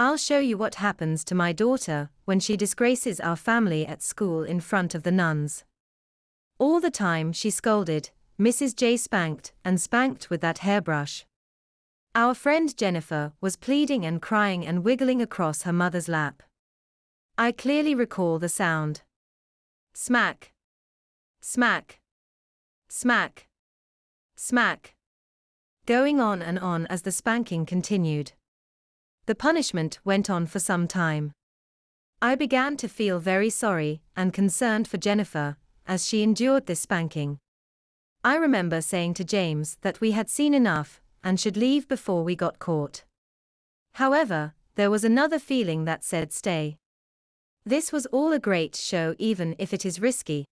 I'll show you what happens to my daughter when she disgraces our family at school in front of the nuns. All the time she scolded, Mrs. J spanked and spanked with that hairbrush. Our friend Jennifer was pleading and crying and wiggling across her mother's lap. I clearly recall the sound. Smack. Smack. Smack. Smack. Going on and on as the spanking continued. The punishment went on for some time. I began to feel very sorry and concerned for Jennifer as she endured this spanking. I remember saying to James that we had seen enough and should leave before we got caught. However, there was another feeling that said stay. This was all a great show, even if it is risky.